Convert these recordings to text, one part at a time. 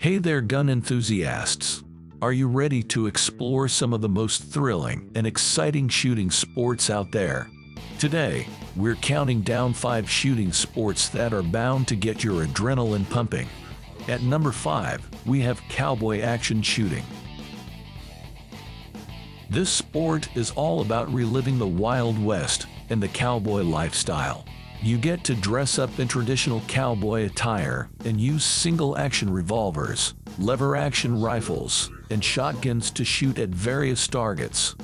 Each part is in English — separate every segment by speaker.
Speaker 1: Hey there, gun enthusiasts! Are you ready to explore some of the most thrilling and exciting shooting sports out there? Today, we're counting down five shooting sports that are bound to get your adrenaline pumping. At number five, we have cowboy action shooting. This sport is all about reliving the Wild West and the cowboy lifestyle. You get to dress up in traditional cowboy attire and use single-action revolvers, lever-action rifles, and shotguns to shoot at various targets.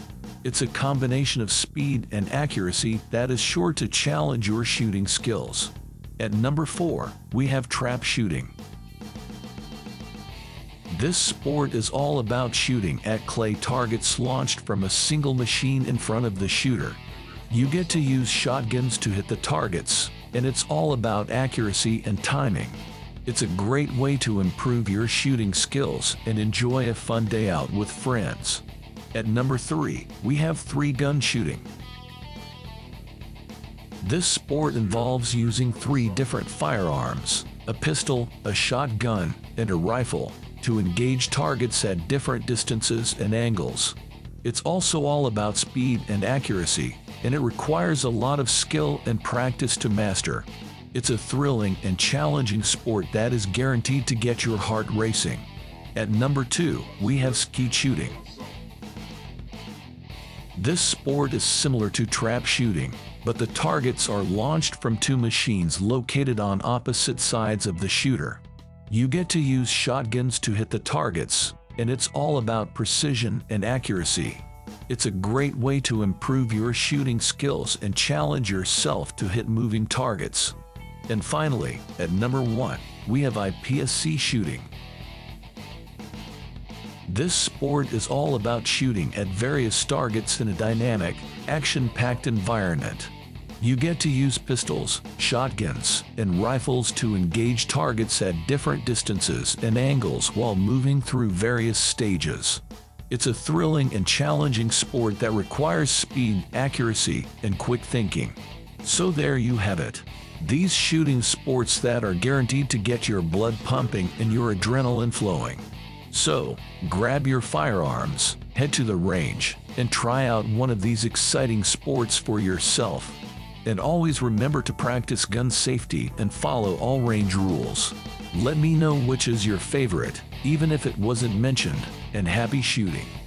Speaker 1: It's a combination of speed and accuracy that is sure to challenge your shooting skills. At number 4, we have trap shooting. This sport is all about shooting at clay targets launched from a single machine in front of the shooter. You get to use shotguns to hit the targets, and it's all about accuracy and timing. It's a great way to improve your shooting skills and enjoy a fun day out with friends. At number 3, we have three-gun shooting. This sport involves using three different firearms, a pistol, a shotgun, and a rifle, to engage targets at different distances and angles. It's also all about speed and accuracy, and it requires a lot of skill and practice to master. It's a thrilling and challenging sport that is guaranteed to get your heart racing. At number 2, we have skeet shooting. This sport is similar to trap shooting, but the targets are launched from two machines located on opposite sides of the shooter. You get to use shotguns to hit the targets, and it's all about precision and accuracy. It's a great way to improve your shooting skills and challenge yourself to hit moving targets. And finally, at number 1, we have IPSC shooting. This sport is all about shooting at various targets in a dynamic, action-packed environment. You get to use pistols, shotguns, and rifles to engage targets at different distances and angles while moving through various stages. It's a thrilling and challenging sport that requires speed, accuracy, and quick thinking. So there you have it. These shooting sports that are guaranteed to get your blood pumping and your adrenaline flowing. So, grab your firearms, head to the range, and try out one of these exciting sports for yourself. And always remember to practice gun safety and follow all range rules. Let me know which is your favorite, even if it wasn't mentioned, and happy shooting.